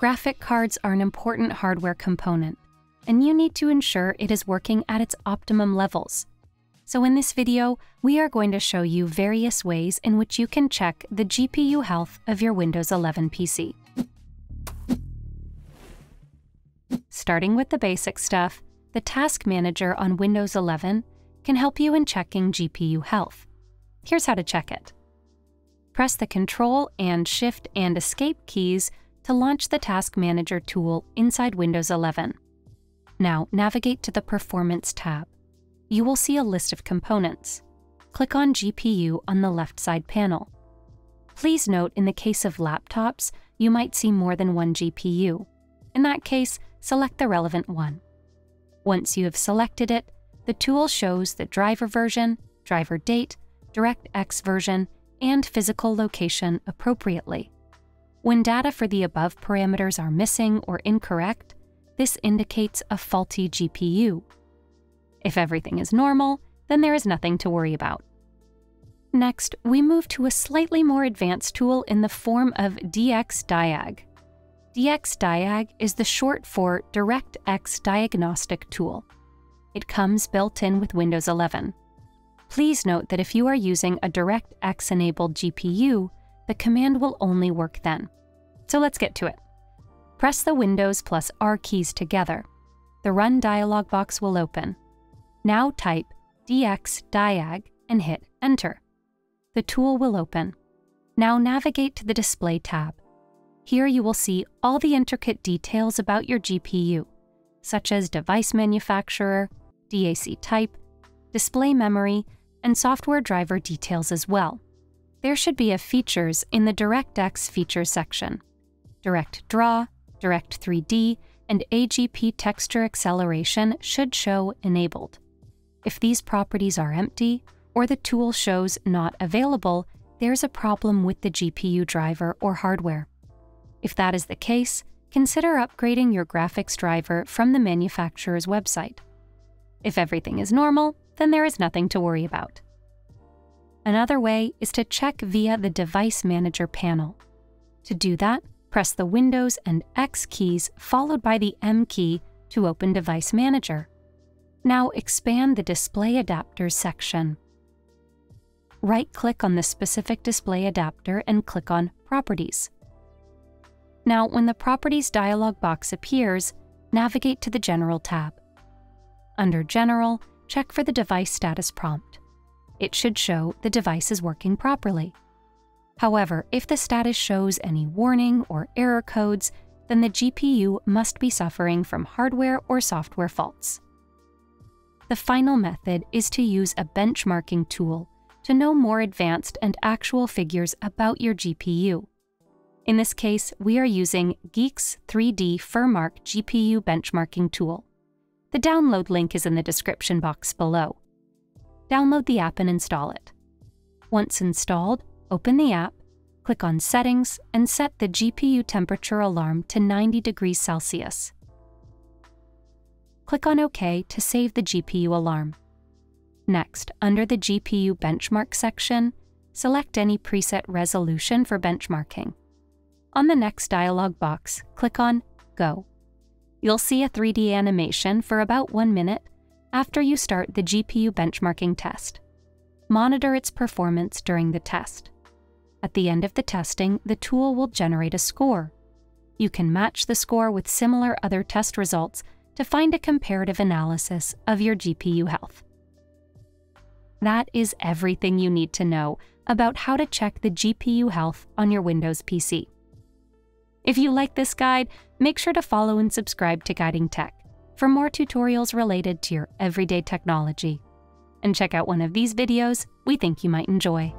Graphic cards are an important hardware component, and you need to ensure it is working at its optimum levels. So in this video, we are going to show you various ways in which you can check the GPU health of your Windows 11 PC. Starting with the basic stuff, the Task Manager on Windows 11 can help you in checking GPU health. Here's how to check it. Press the Control and Shift and Escape keys to launch the Task Manager tool inside Windows 11. Now navigate to the Performance tab you will see a list of components. Click on GPU on the left side panel. Please note in the case of laptops, you might see more than one GPU. In that case, select the relevant one. Once you have selected it, the tool shows the driver version, driver date, DirectX version, and physical location appropriately. When data for the above parameters are missing or incorrect, this indicates a faulty GPU. If everything is normal, then there is nothing to worry about. Next, we move to a slightly more advanced tool in the form of DXDiag. DXDiag is the short for DirectX Diagnostic Tool. It comes built in with Windows 11. Please note that if you are using a DirectX enabled GPU, the command will only work then. So let's get to it. Press the Windows plus R keys together. The Run dialog box will open. Now type dxdiag and hit Enter. The tool will open. Now navigate to the Display tab. Here you will see all the intricate details about your GPU, such as device manufacturer, DAC type, display memory, and software driver details as well. There should be a Features in the DirectX Features section. Direct Draw, Direct 3D, and AGP Texture Acceleration should show enabled. If these properties are empty, or the tool shows not available, there's a problem with the GPU driver or hardware. If that is the case, consider upgrading your graphics driver from the manufacturer's website. If everything is normal, then there is nothing to worry about. Another way is to check via the Device Manager panel. To do that, press the Windows and X keys followed by the M key to open Device Manager. Now expand the Display Adapters section. Right-click on the specific display adapter and click on Properties. Now, when the Properties dialog box appears, navigate to the General tab. Under General, check for the device status prompt. It should show the device is working properly. However, if the status shows any warning or error codes, then the GPU must be suffering from hardware or software faults. The final method is to use a benchmarking tool to know more advanced and actual figures about your GPU. In this case, we are using Geeks 3D Furmark GPU benchmarking tool. The download link is in the description box below. Download the app and install it. Once installed, open the app, click on Settings, and set the GPU temperature alarm to 90 degrees Celsius click on OK to save the GPU alarm. Next, under the GPU benchmark section, select any preset resolution for benchmarking. On the next dialog box, click on Go. You'll see a 3D animation for about one minute after you start the GPU benchmarking test. Monitor its performance during the test. At the end of the testing, the tool will generate a score. You can match the score with similar other test results to find a comparative analysis of your GPU health. That is everything you need to know about how to check the GPU health on your Windows PC. If you like this guide, make sure to follow and subscribe to Guiding Tech for more tutorials related to your everyday technology. And check out one of these videos we think you might enjoy.